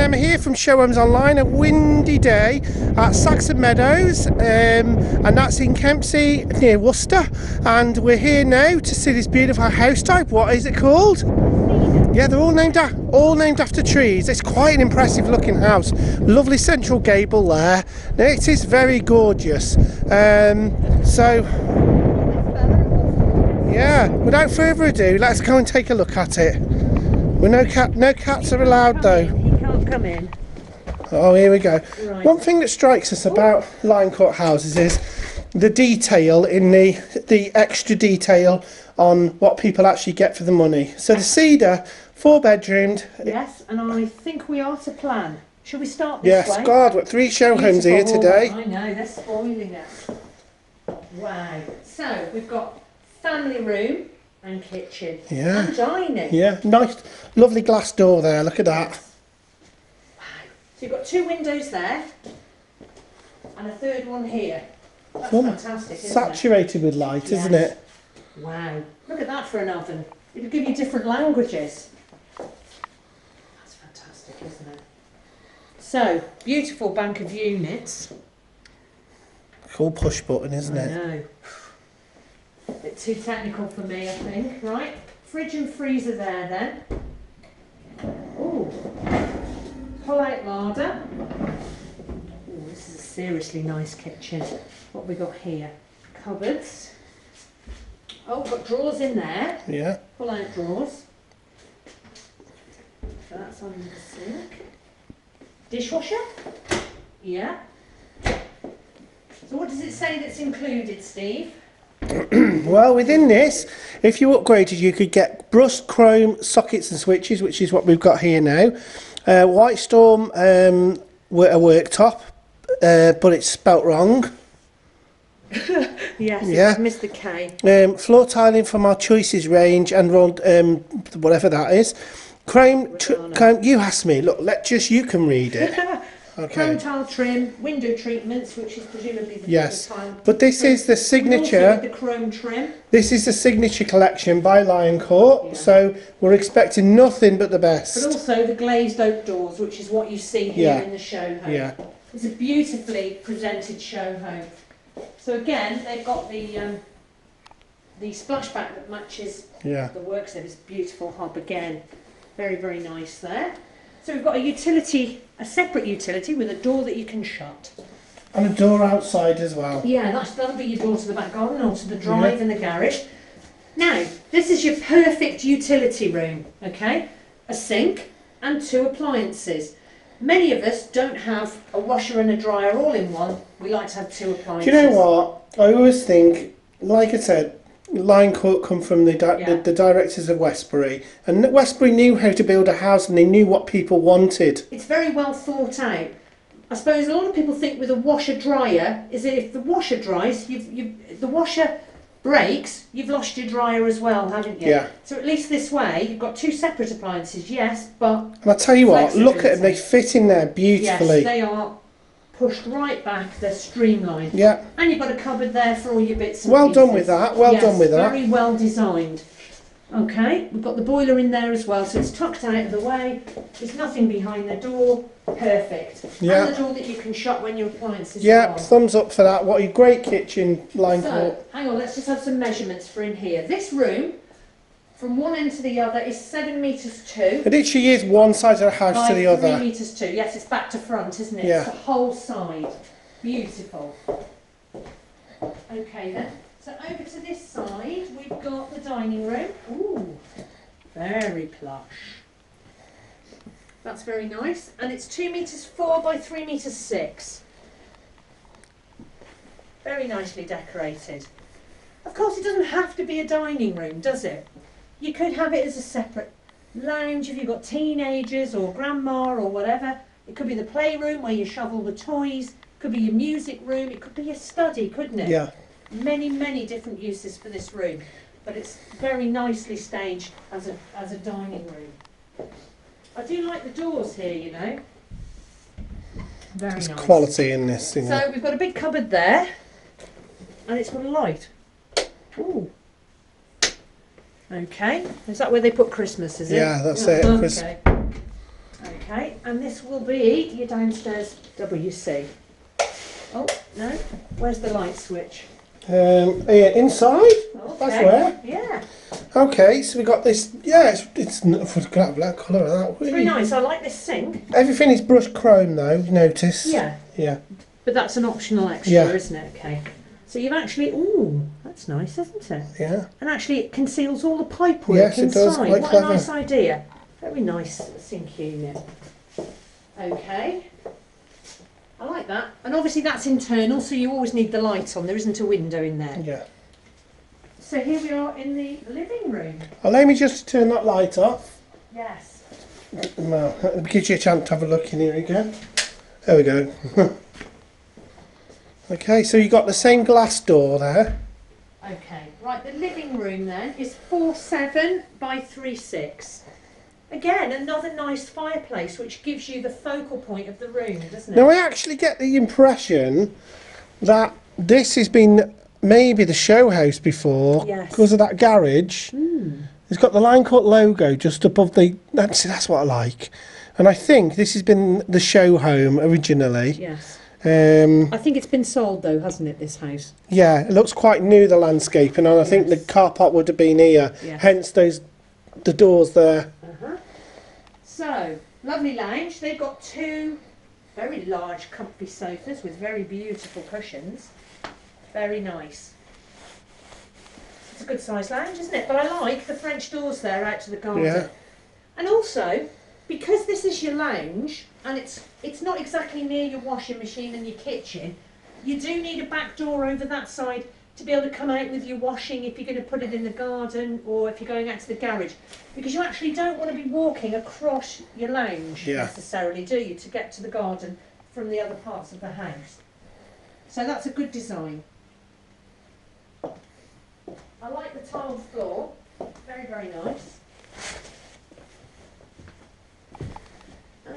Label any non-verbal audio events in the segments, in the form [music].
Emma here from Show Homes Online. A windy day at Saxon Meadows, um, and that's in Kempsey near Worcester. And we're here now to see this beautiful house type. What is it called? Yeah, they're all named all named after trees. It's quite an impressive looking house. Lovely central gable there. It is very gorgeous. Um, so, yeah, without further ado, let's go and take a look at it. Well, no cat, no cats are allowed though. He can't come in. Oh, here we go. Right. One thing that strikes us about Lioncourt houses is the detail in the the extra detail on what people actually get for the money. So the cedar, four bedroomed. Yes, and I think we are to plan. Should we start this Yes, way? God, what three show homes here today. I know, they're spoiling it. Wow. So, we've got family room and kitchen. Yeah. And dining. Yeah, nice, lovely glass door there. Look at that. So you've got two windows there and a third one here. That's Oh, fantastic, isn't Saturated with light, isn't it? it? Wow. Look at that for an oven. It'll give you different languages. That's fantastic, isn't it? So, beautiful bank of units. Cool push button, isn't I it? know. Bit too technical for me, I think. Right, fridge and freezer there then. Ooh, pull out larder. Ooh, this is a seriously nice kitchen. What we got here? Cupboards. Oh, got drawers in there. Yeah. Pull out drawers. So that's under the sink. Dishwasher? Yeah. So what does it say that's included, Steve? [clears throat] Well, within this, if you upgraded, you could get brushed chrome sockets and switches, which is what we've got here now. Uh, White Storm um, wo- a worktop, uh, but it's spelt wrong. [laughs] Yes, Yeah. Mr. K. Um, floor tiling from our choices range and round, um, whatever that is. Tr- Rihanna. you asked me. Look, let just you can read it. [laughs] Chrome Okay. tile trim, window treatments, which is presumably the Yes. tile. But this is the signature. the chrome trim. This is the signature collection by Lion Court. Yeah. So we're expecting nothing but the best. But also the glazed oak doors, which is what you see here Yeah. in the show home. Yeah. It's a beautifully presented show home. So again, they've got the um, the splashback that matches Yeah. the works there. This beautiful hob again, very very nice there. So we've got a utility, a separate utility with a door that you can shut. And a door outside as well. Yeah, that's that'll be your door to the back garden or to the drive and the garage. Now, this is your perfect utility room, okay? A sink and two appliances. Many of us don't have a washer and a dryer all in one. We like to have two appliances. Do you know what? I always think, like I said, Court come from the, di- Yeah. the the directors of Westbury, and Westbury knew how to build a house, and they knew what people wanted. It's very well thought out. I suppose a lot of people think with a washer dryer is that if the washer dries, you've, you've, the washer breaks, you've lost your dryer as well, haven't you? Yeah. So at least this way, you've got two separate appliances, yes, but And I tell you what, look at them; they fit in there beautifully. Yes, they are pushed right back. They're streamlined, yeah. and you've got a cupboard there for all your bits. And Well done with that. Well Yes, done with that. Very well designed. Okay, we've got the boiler in there as well, so it's tucked out of the way. There's nothing behind the door. Perfect. Yeah. And the door that you can shut when your appliances Yeah, are thumbs up for that. What a great kitchen, Court. So, hang on, let's just have some measurements for in here. This room, from one end to the other, is seven metres two. It literally is one side of the house by to the three other. metres two. Yes, it's back to front, isn't it? Yeah. It's the whole side. Beautiful. Okay then. So over to this side, we've got the dining room. Ooh, very plush. That's very nice, and it's two metres four by three metres six. Very nicely decorated. Of course, it doesn't have to be a dining room, does it? You could have it as a separate lounge if you've got teenagers or grandma or whatever. It could be the playroom where you shovel the toys. It could be your music room. It could be your study, couldn't it? Yeah. Many, many different uses for this room. But it's very nicely staged as a, as a dining room. I do like the doors here, you know. Very There's nice. quality in this. So we've got a big cupboard there, and it's got a light. Ooh. Okay. Is that where they put Christmas? Is it? Yeah, that's it, Chris- Okay. Okay. And this will be your downstairs WC. Oh, no, where's the light switch? Um, here, inside? Okay. That's where? Yeah, Okay, so we got this. Yeah, it's, it's n- it's got a black colour of that. it's very nice. I like this sink. Everything is brushed chrome though, you notice? Yeah, Yeah. but that's an optional extra, Yeah. isn't it? Okay. So you've actually, ooh, that's nice, isn't it? Yeah. And actually, it conceals all the pipework Yes, it inside. does, what clever. a nice idea. Very nice sink unit. Okay. I like that. And obviously that's internal, so you always need the light on. There isn't a window in there. Yeah. So here we are in the living room. Allow me just to turn that light off. Yes. Well, it gives you a chance to have a look in here again. There we go. [laughs] okay, so you've got the same glass door there. Okay. Right, the living room then is four seven by three six. Again, another nice fireplace which gives you the focal point of the room, doesn't it? Now I actually get the impression that this has been maybe the show house before Yes. because of that garage. Hmm. It's got the Lioncourt logo just above the. That's that's what I like, and I think this has been the show home originally. Yes. Um, I think it's been sold though, hasn't it, this house? yeah, it looks quite new the landscaping, and I think the car park would have been here. Yes. Hence those the doors there. Uh-huh. So, lovely lounge. They've got two very large, comfy sofas with very beautiful cushions. Very nice. It's a good sized lounge, isn't it? But I like the French doors there out to the garden. Yeah. And also, because this is your lounge and it's it's not exactly near your washing machine and your kitchen, you do need a back door over that side to be able to come out with your washing if you're going to put it in the garden or if you're going out to the garage. Because you actually don't want to be walking across your lounge Yeah. necessarily, do you, to get to the garden from the other parts of the house. So that's a good design. I like the tiled floor, very, very nice.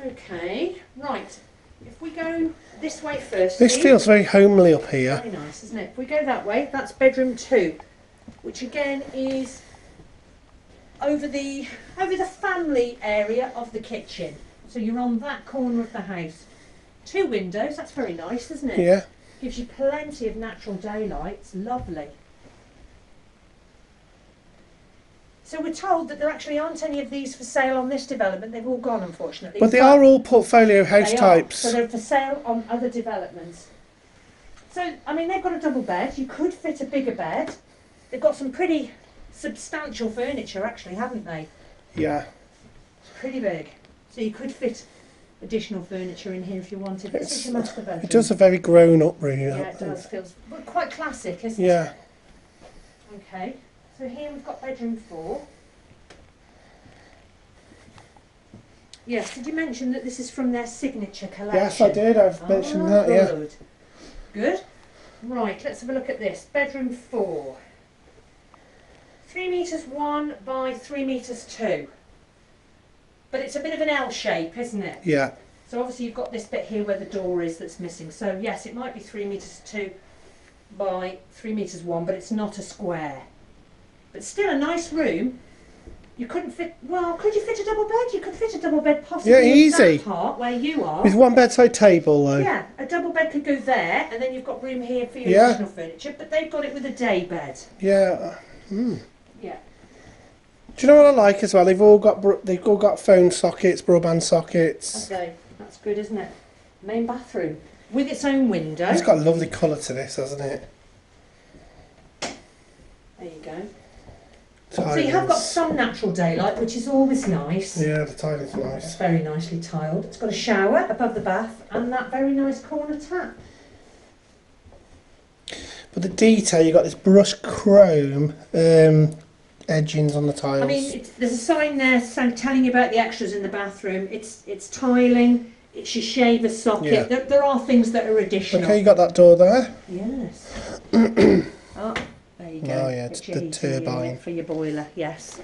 Okay, right. If we go this way first. This feels very homely up here. very nice, isn't it? If we go that way, that's bedroom two, which again is over the over the family area of the kitchen. So you're on that corner of the house. Two windows, that's very nice, isn't it? Yeah. Gives you plenty of natural daylight. It's lovely. So we're told that there actually aren't any of these for sale on this development. They've all gone, unfortunately. But they are all portfolio house They are. types. So they're for sale on other developments. So, I mean, they've got a double bed. You could fit a bigger bed. They've got some pretty substantial furniture, actually, haven't they? Yeah. It's pretty big. So you could fit additional furniture in here if you wanted. Is It's- your master bedroom. It does a very grown up room. Yeah, it does. Feels quite classic, isn't Yeah. it? Yeah. Okay. So here we've got bedroom four. Yes, did you mention that this is from their signature collection? Yes, I did. I've mentioned Ah, that. Yeah. Good. Good. Right, let's have a look at this. Bedroom four. Three metres one by three metres two. But it's a bit of an L shape, isn't it? Yeah. So obviously you've got this bit here where the door is that's missing. So yes, it might be three metres two by three metres one, but it's not a square. But still a nice room. You couldn't fit. Well, could you fit a double bed? You could fit a double bed possibly Yeah, in easy. that part where you are. With one bedside table though. Yeah, a double bed could go there, and then you've got room here for your Yeah. additional furniture. But they've got it with a day bed. Yeah. Mm. Yeah. Do you know what I like as well? They've all got bro- they've all got phone sockets, broadband sockets. Okay, that's good, isn't it? Main bathroom with its own window. It's got a lovely colour to this, hasn't it? There you go. So you have got some natural daylight, which is always nice. Yeah, the tiling's It's nice. It's very nicely tiled. It's got a shower above the bath and that very nice corner tap. But the detail, you've got this brushed chrome um, edgings on the tiles. I mean, it's, there's a sign there saying, telling you about the extras in the bathroom. It's it's tiling. It's your shaver socket. Yeah. There, there are things that are additional. okay, you got that door there. Yes. oh, [clears throat] there you oh, go. Oh, yeah, it's the turbine. for your boiler. Yes.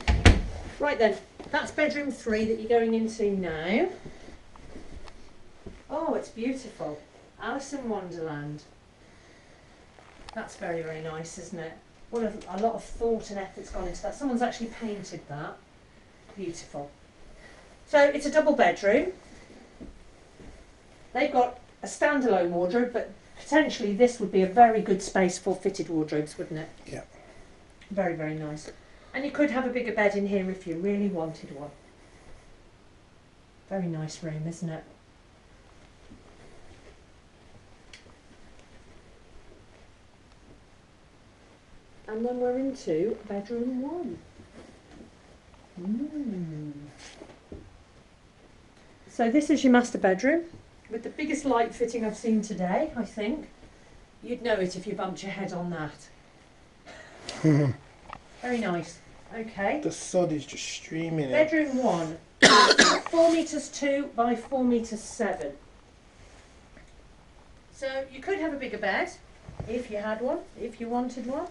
Right then, that's bedroom three that you're going into now. Oh, it's beautiful. Alice in Wonderland. That's very, very nice, isn't it? What a, a lot of thought and effort's gone into that. Someone's actually painted that. Beautiful. So it's a double bedroom. they've got a standalone wardrobe, but potentially this would be a very good space for fitted wardrobes, wouldn't it? Yeah. Very, very nice. And you could have a bigger bed in here if you really wanted one. Very nice room, isn't it? And then we're into bedroom one. Mm. So this is your master bedroom with the biggest light fitting I've seen today, I think. You'd know it if you bumped your head on that. [laughs] Very nice. Okay. The sun is just streaming in. Bedroom one, [coughs] four meters two by four meters seven. So you could have a bigger bed if you had one, if you wanted one,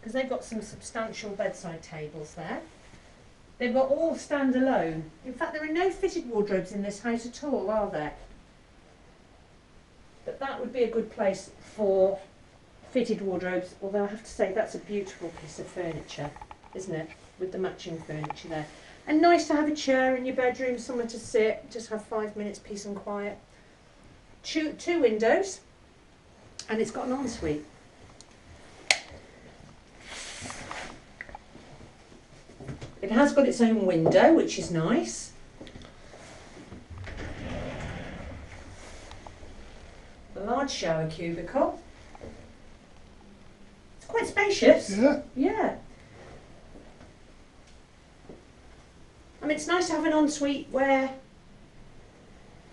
because they've got some substantial bedside tables there. They've got all standalone. In fact, there are no fitted wardrobes in this house at all, are there? But that would be a good place for fitted wardrobes, although I have to say that's a beautiful piece of furniture, isn't it? With the matching furniture there. And nice to have a chair in your bedroom, somewhere to sit, just have five minutes peace and quiet. Two, two windows, and it's got an ensuite. It has got its own window, which is nice. A large shower cubicle. It's quite spacious. Yeah. Yeah. I mean, it's nice to have an ensuite where,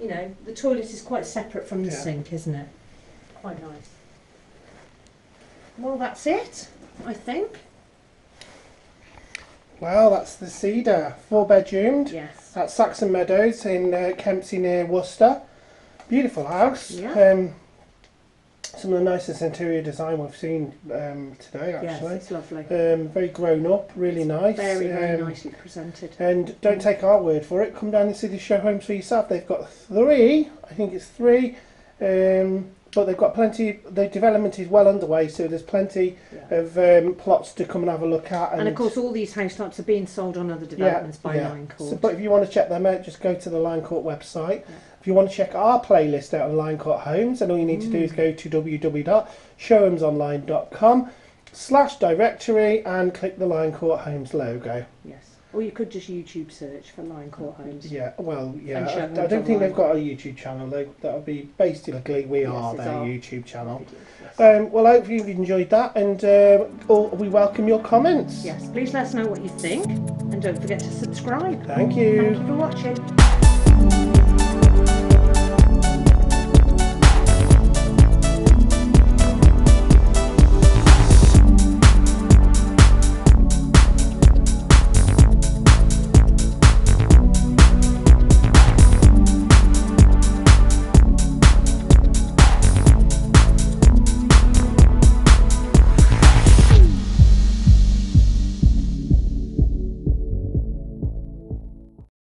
you know, the toilet is quite separate from the Yeah. sink, isn't it? Quite nice. Well, that's it, I think. Well, that's the Cedar, four bedroomed. Yes. At Saxon Meadows in uh, Kempsey near Worcester. Beautiful house. Yeah. Um, some of the nicest interior design we've seen um, today, Yes, actually. it's lovely. Um, very grown up, really nice. Very, very Um, nicely presented. And don't take our word for it. Come down and see the show homes for yourself. They've got three, I think it's three, um, but they've got plenty. The development is well underway, so there's plenty Yeah. of um, plots to come and have a look at. And of course, all these house types are being sold on other developments by yeah. Lioncourt. So, but if you want to check them out, just go to the Lioncourt website. If you want to check our playlist out on Lioncourt Homes, then all you need to do is go to www.showhomesonline.com slash directory and click the Lioncourt Homes logo. yes. Or you could just YouTube search for Lioncourt Homes. Yeah, well, yeah. And I, I don't think Online. they've got a YouTube channel. They, that'll be basically we Yes, are it's their our- YouTube channel. Um, well, hopefully you've enjoyed that, and uh, all, we welcome your comments. yes, please let us know what you think and don't forget to subscribe. Thank you. Thank you for watching.